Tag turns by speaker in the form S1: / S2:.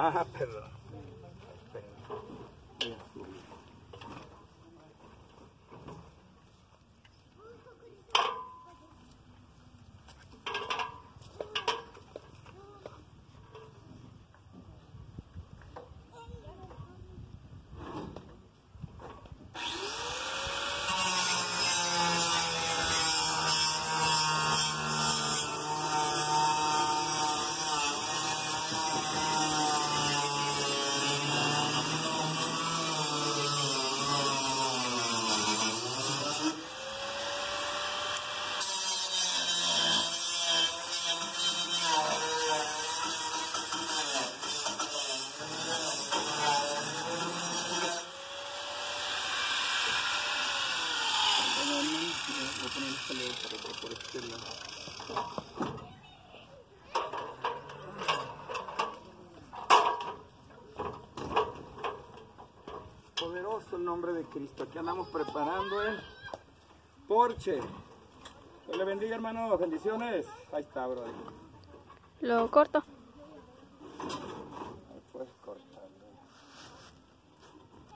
S1: Ah, perdón. Voy a poner que por este lado. Poderoso el nombre de Cristo. Aquí andamos preparando el porche. Dios le bendiga, hermanos. Bendiciones. Ahí está, bro.
S2: Lo corto.